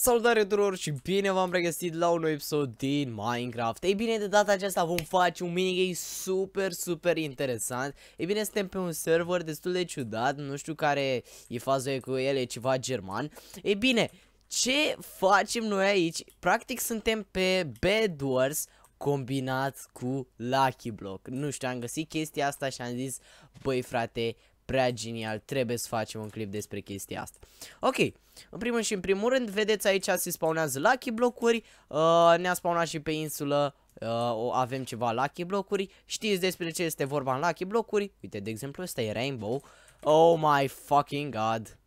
Salutare tuturor și bine v-am regăsit la un nou episod din Minecraft. Ei bine, de data aceasta vom face un minigame super, super interesant. Ei bine, suntem pe un server destul de ciudat, nu știu care e faza cu el, e ceva german. Ei bine, ce facem noi aici? Practic suntem pe Bed Wars combinat cu Lucky Block. Nu știu, am găsit chestia asta și am zis, băi frate, prea genial, trebuie să facem un clip despre chestia asta. Ok, în primul și în primul rând, vedeți aici se spawnează lucky blocuri, uh, ne-a spawnat și pe insulă, uh, avem ceva lucky blocuri, știți despre ce este vorba în lucky blocuri, uite, de exemplu, ăsta e rainbow, oh my fucking god.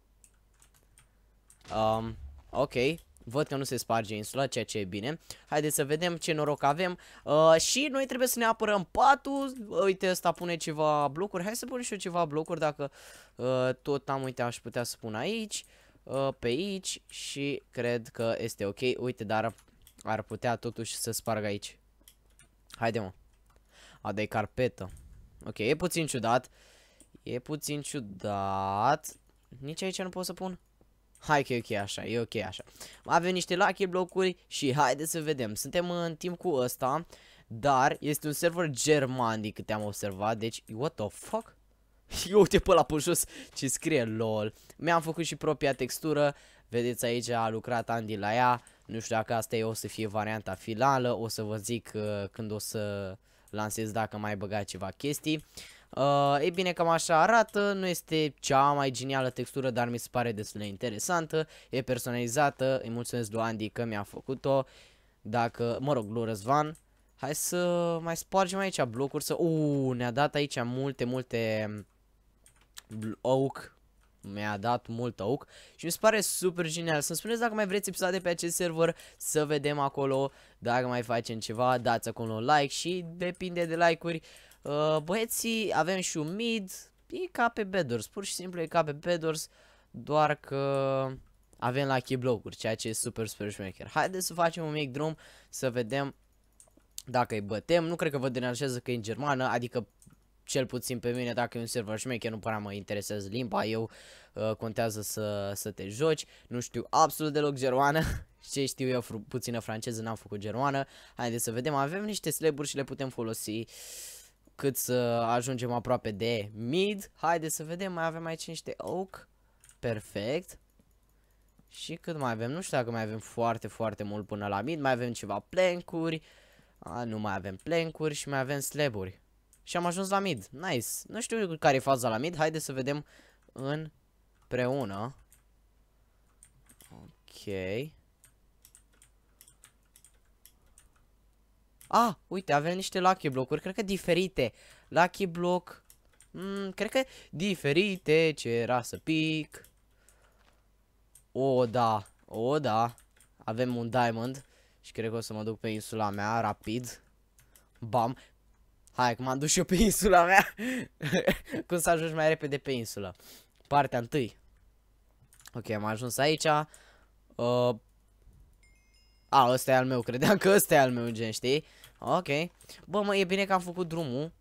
Um, ok, Văd că nu se sparge insula, ceea ce e bine. Haideți să vedem ce noroc avem. Uh, și noi trebuie să ne apărăm patul. Uite, ăsta pune ceva blocuri. Hai să pun și eu ceva blocuri dacă uh, tot am uitat aș putea să pun aici. Uh, pe aici și cred că este ok. Uite, dar ar putea totuși să spargă aici. Haide mă. A, de carpetă. Ok, e puțin ciudat. E puțin ciudat. Nici aici nu pot să pun. Hai că e ok așa, e ok așa. Avem niște lucky blocuri și haide să vedem. Suntem în timp cu ăsta, dar este un server german din câte am observat, deci what the fuck? Eu uite pe la pe jos ce scrie LOL. Mi-am făcut și propria textură, vedeți aici a lucrat Andy la ea. Nu știu dacă asta e o să fie varianta finală, o să vă zic uh, când o să lansez dacă mai băga ceva chestii. Uh, e bine, cam așa arată, nu este cea mai genială textură, dar mi se pare destul de interesantă, e personalizată, îi mulțumesc lui Andy că mi-a făcut-o, dacă, mă rog, lui Răzvan, hai să mai spargem aici blocuri, să, uuu, ne-a dat aici multe, multe oak, mi-a dat mult oak și mi se pare super genial. Să-mi spuneți dacă mai vreți episoade pe acest server, să vedem acolo, dacă mai facem ceva, dați acolo un like și depinde de like-uri. Uh, băieții, avem și un mid, e ca pe Bedors, pur și simplu e ca pe Bedors, doar că avem lucky block-uri, ceea ce e super, super șmecher. Haideți să facem un mic drum, să vedem dacă îi bătem. Nu cred că vă deranjează că e în germană, adică cel puțin pe mine, dacă e un server șmecher, nu prea mă interesează limba, eu uh, contează să, să te joci, nu știu absolut deloc germană, ce știu eu fr puțină franceză, n-am făcut germană, haideți să vedem, avem niște slaburi și le putem folosi cât să ajungem aproape de mid. Haideți să vedem, mai avem aici niște oak. Perfect. Și cât mai avem? Nu știu dacă mai avem foarte, foarte mult până la mid. Mai avem ceva plancuri. A, nu mai avem plancuri și mai avem slaburi. Și am ajuns la mid. Nice. Nu știu care e faza la mid. Haideți să vedem împreună. Ok. Ah, uite, avem niște lucky blocuri, cred că diferite. Lucky block, mm, cred că diferite, ce era să pic. O, da, o, da. Avem un diamond și cred că o să mă duc pe insula mea, rapid. Bam. Hai, că m-am dus și eu pe insula mea. Cum să ajungi mai repede pe insulă. Partea întâi. Ok, am ajuns aici. Uh, a, ăsta e al meu, credeam că ăsta e al meu, gen, știi? Ok. Bă, mă, e bine că am făcut drumul.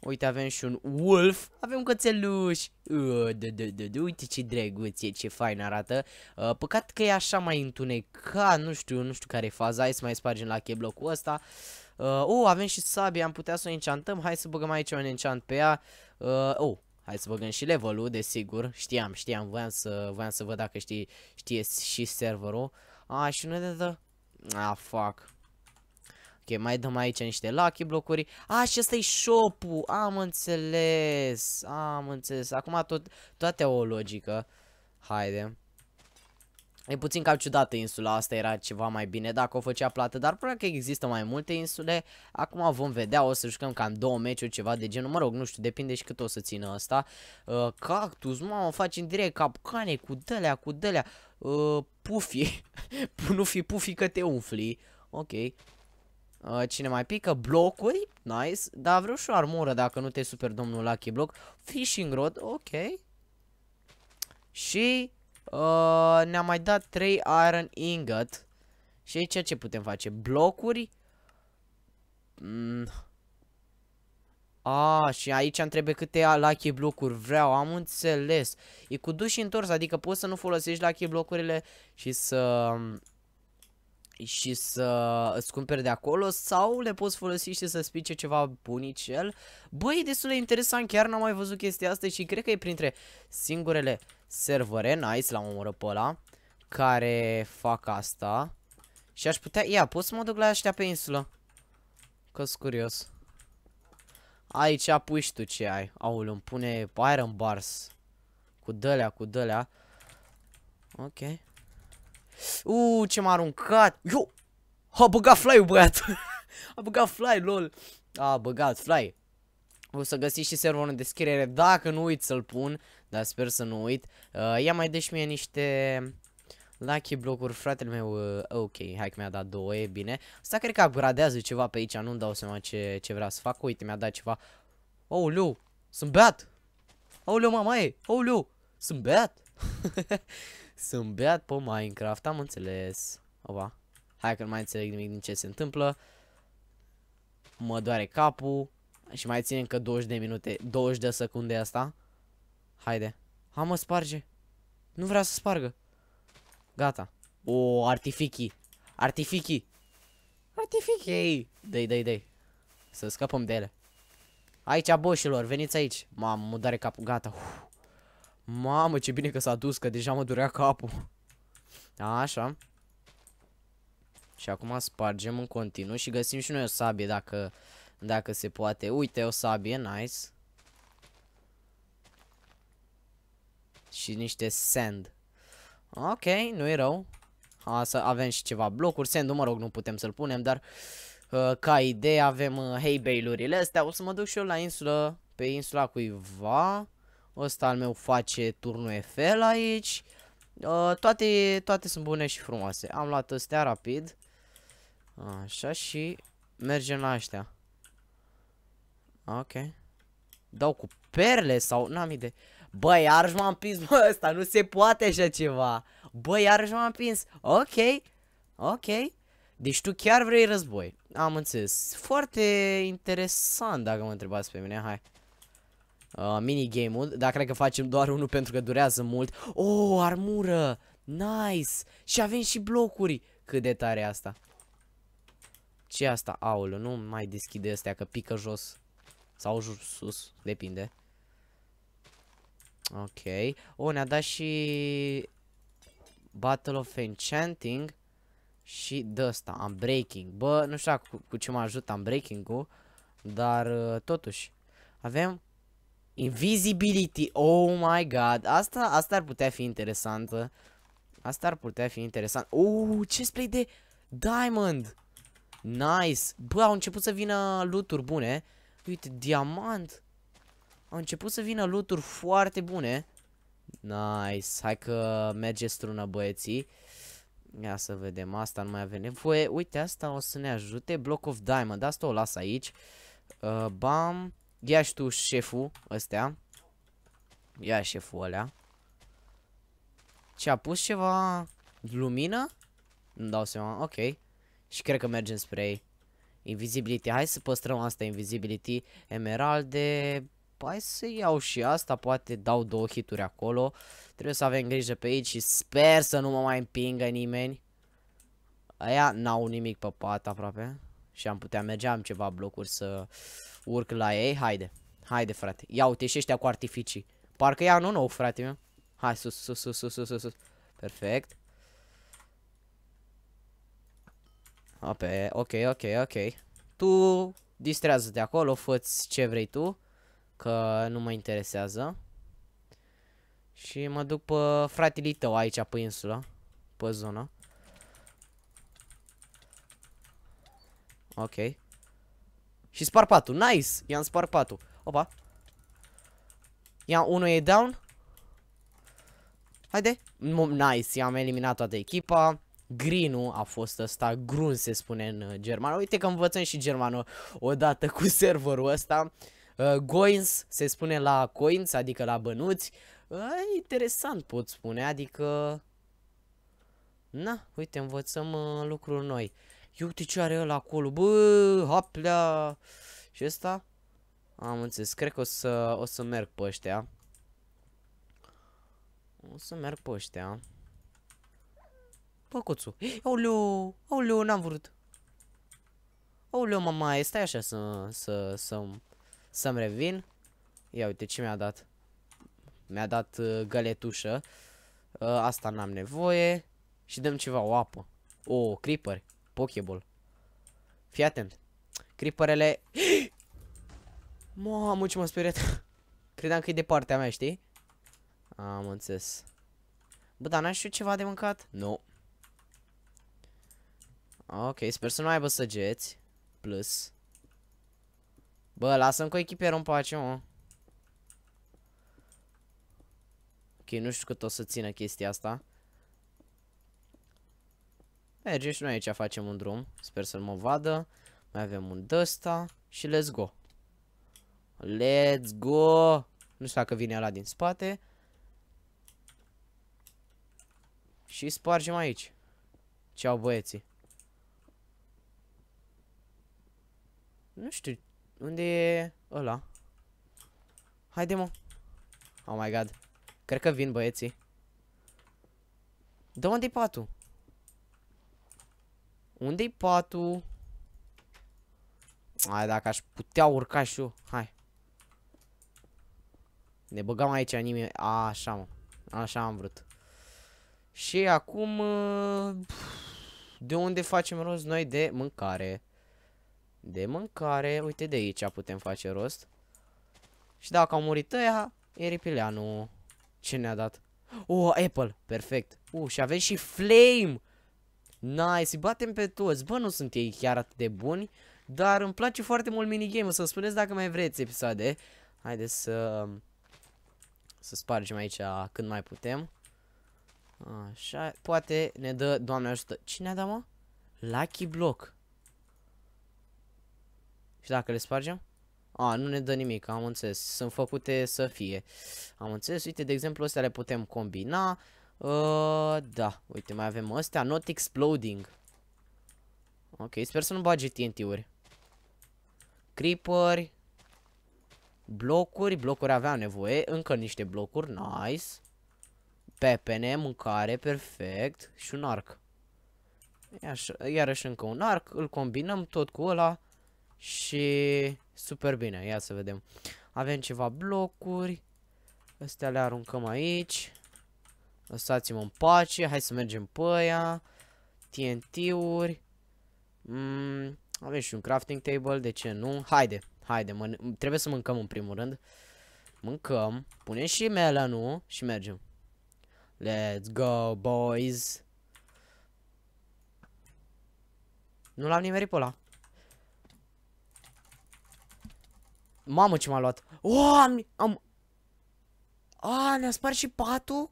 Uite, avem și un wolf. Avem cățeluși. Uh, da, da, da, da. Uite ce drăguț e, ce fain arată. Uh, păcat că e așa mai întunecat. Nu știu, nu știu care e faza. Hai să mai spargem la cheblocul ăsta. Uh, oh, avem și sabie. Am putea să o enchantăm. Hai să băgăm aici un enchant pe ea. Uh, oh, hai să băgăm și levelul, desigur. Știam, știam. Voiam să, voiam să văd dacă știe, știe și serverul. Ah, și nu de dă... Ah, fuck. Ok, mai dăm aici niște lucky blocuri. A, și ăsta e shop-ul. Am înțeles. Am înțeles. Acum tot, toate au o logică. Haide. E puțin cam ciudată insula asta, era ceva mai bine dacă o făcea plată, dar probabil că există mai multe insule. Acum vom vedea, o să jucăm cam două meciuri, ceva de genul, mă rog, nu știu, depinde și cât o să țină asta. Uh, cactus, mamă, faci în direct capcane cu dălea, cu dălea. Uh, pufi, nu fi pufi că te umfli. Ok, Uh, cine mai pică? Blocuri? Nice. Dar vreau și o armură dacă nu te super domnul Lucky Block. Fishing rod, ok. Și uh, ne-a mai dat 3 iron ingot. Și aici ce putem face? Blocuri? Mm. A, și aici îmi trebuie câte lucky blocuri vreau, am înțeles. E cu duș și întors, adică poți să nu folosești lucky blocurile și să și să îți cumperi de acolo sau le poți folosi și să spice ceva bunicel. Băi, e destul de interesant, chiar n-am mai văzut chestia asta și cred că e printre singurele servere, nice, la omoră pe ăla, care fac asta. Și aș putea, ia, pot să mă duc la ăștia pe insulă? că curios. Aici pui și tu ce ai. Aul, îmi pune Iron Bars. Cu dălea, cu dălea. Ok. Uuu, ce m-a aruncat. Eu! A băgat fly-ul, băiat. a băgat fly, lol. A băgat fly. O să găsiți și serverul în descriere dacă nu uit să-l pun. Dar sper să nu uit. Uh, ia mai deci mie niște Lucky blocuri, fratele meu, uh, ok, hai că mi-a dat două, e bine. Asta cred că upgradează ceva pe aici, nu-mi dau seama ce, ce vrea să fac. Uite, mi-a dat ceva. Oh, leu, sunt beat. Oh, leu, mama e. Oh, leu, sunt beat. sunt beat pe Minecraft, am înțeles. Opa, hai că nu mai înțeleg nimic din ce se întâmplă. Mă doare capul. Și mai ține încă 20 de minute, 20 de secunde asta. Haide. Ha, mă sparge. Nu vrea să spargă. Gata. O, artificii. Artificii. Artificii. Dai, dai, dai. Să scăpăm de ele. Aici, boșilor, veniți aici. Mamă, mă doare capul. Gata. Uf. Mamă, ce bine că s-a dus, că deja mă durea capul. Așa. Și acum spargem în continuu și găsim și noi o sabie dacă, dacă se poate. Uite, o sabie, nice. Și niște sand. Ok, nu e rău. A, să avem și ceva blocuri. Sendul, mă rog, nu putem să-l punem, dar uh, ca idee avem uh, hay bale-urile astea. O să mă duc și eu la insulă, pe insula cuiva. Ăsta al meu face turnul Eiffel aici. Uh, toate, toate sunt bune și frumoase. Am luat astea rapid. Așa și mergem la ăștia. Ok. Dau cu perle sau n-am idee. Băi, iarăși m-am prins, bă, ăsta nu se poate așa ceva. Băi, iarăși m-am prins. Ok, ok. Deci tu chiar vrei război. Am înțeles. Foarte interesant dacă mă întrebați pe mine, hai. Uh, minigame-ul, dar cred că facem doar unul pentru că durează mult. Oh, armură! Nice! Și avem și blocuri. Cât de tare asta. ce asta? Aulă, nu mai deschide astea că pică jos. Sau sus, depinde. Ok. O, ne-a dat și Battle of Enchanting și de ăsta, Unbreaking. Bă, nu știu cu, cu ce mă ajută Unbreaking-ul, dar uh, totuși avem Invisibility. Oh my god. Asta, asta ar putea fi interesantă. Asta ar putea fi interesant. Oh, ce spray de Diamond. Nice. Bă, au început să vină loot bune. Uite, diamant. Au început să vină loot foarte bune. Nice. Hai că merge strună băieții. Ia să vedem. Asta nu mai avem nevoie. Uite, asta o să ne ajute. Block of Diamond. Asta o las aici. Uh, bam. Ia și tu șeful ăstea. Ia șeful ălea. Ce a pus ceva lumină? Nu dau seama. Ok. Și cred că mergem spre ei. Invisibility. Hai să păstrăm asta invisibility. Emeralde. Hai să iau și asta, poate dau două hituri acolo. Trebuie să avem grijă pe aici și sper să nu mă mai împingă nimeni. Aia n-au nimic pe pat aproape. Și am putea merge, am ceva blocuri să urc la ei. Haide, haide frate. Ia uite și ăștia cu artificii. Parcă ia nu nou frate meu. Hai sus, sus, sus, sus, sus, sus. Perfect. Ope, ok, ok, ok. Tu distrează-te acolo, fă ce vrei tu. Că nu mă interesează. Și mă duc pe fratele tău aici pe insulă. Pe zonă. Ok. Și spar patul. Nice! I-am spar patul. Opa. Ia, unul e down. Haide. Nice, i-am eliminat toată echipa. Grinu a fost ăsta, grun se spune în germană. Uite că învățăm și germană odată cu serverul ăsta. Uh, coins se spune la coins, adică la bănuți. Uh, interesant pot spune, adică... Na, uite, învățăm uh, lucruri noi. Eu uite ce are ăla acolo, bă, haplea. Și ăsta? Am înțeles, cred că o să, o să merg pe ăștia. O să merg pe ăștia. Păcuțul. Aoleu, aoleu, n-am vrut. Aoleu, mama, stai așa să, să, să, să-mi revin. Ia uite ce mi-a dat. Mi-a dat uh, găletușă. Uh, asta n-am nevoie. Și dăm ceva, o apă. O, oh, creeper. Pokeball. Fii atent. Creeperele... Mamă, ce m-a speriat. Credeam că e de partea mea, știi? Am înțeles. Bă, dar n-ai știu ceva de mâncat? Nu. Ok, sper să nu aibă săgeți. Plus. Bă, lasă-mi cu echipierul în pace, mă. Ok, nu știu cât o să țină chestia asta. Mergem și noi aici facem un drum. Sper să-l mă vadă. Mai avem un dăsta și let's go. Let's go! Nu știu dacă vine ăla din spate. Și spargem aici. Ce au băieții. Nu știu. Unde e ăla? Haide mă. Oh my god. Cred că vin băieții. Dă unde-i patul? Unde-i patul? Hai, dacă aș putea urca și eu. Hai. Ne băgăm aici nimeni. A, așa, mă. Așa am vrut. Și acum... Uh, de unde facem rost noi de mâncare? De mâncare. Uite, de aici putem face rost. Și dacă au murit ăia, e ripileanu. Ce ne-a dat? Oh, apple. Perfect. Uh, și avem și flame. Nice, îi batem pe toți. Bă, nu sunt ei chiar atât de buni. Dar îmi place foarte mult minigame-ul. Să spuneți dacă mai vreți episoade. Haideți să... Să spargem aici când mai putem. Așa, poate ne dă, doamne ajută. Cine a dat, mă? Lucky Block. Și dacă le spargem? A, nu ne dă nimic, am înțeles. Sunt făcute să fie. Am înțeles, uite, de exemplu, astea le putem combina. Uh, da, uite, mai avem astea. Not exploding. Ok, sper să nu bage TNT-uri. Creeper. Blocuri, blocuri aveam nevoie. Încă niște blocuri, nice. Pepene, mâncare, perfect. Și un arc. Iarăși încă un arc. Îl combinăm tot cu ăla. Și super bine. Ia să vedem. Avem ceva blocuri. Astea le aruncăm aici. Lăsați-mă în pace. Hai să mergem pe aia. TNT-uri. Mm, avem și un crafting table. De ce nu? Haide. Haide. Trebuie să mâncăm în primul rând. Mâncăm. Punem și melonul și mergem. Let's go, boys. Nu l-am nimerit pe ăla. Mamă ce m-a luat. Oh, am... am... A, ne-a spart și patul?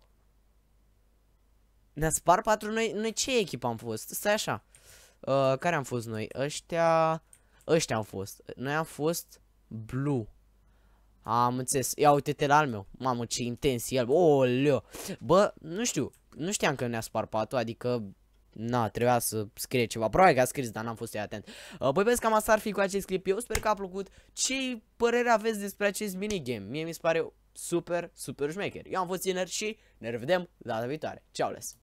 Ne-a spart patul? Noi, noi ce echipă am fost? Stai așa. Uh, care am fost noi? Ăștia... Ăștia am fost. Noi am fost Blue. Am înțeles. Ia uite-te la al meu. Mamă, ce intens el. Oleo. Bă, nu știu. Nu știam că ne-a spart patul, adică... Na, trebuia să scrie ceva. Probabil că a scris, dar n-am fost eu atent. Uh, băi, vezi cam asta ar fi cu acest clip. Eu sper că a plăcut. Ce părere aveți despre acest minigame? Mie mi se pare super, super șmecher. Eu am fost țineri și ne revedem data viitoare. Ceau, les!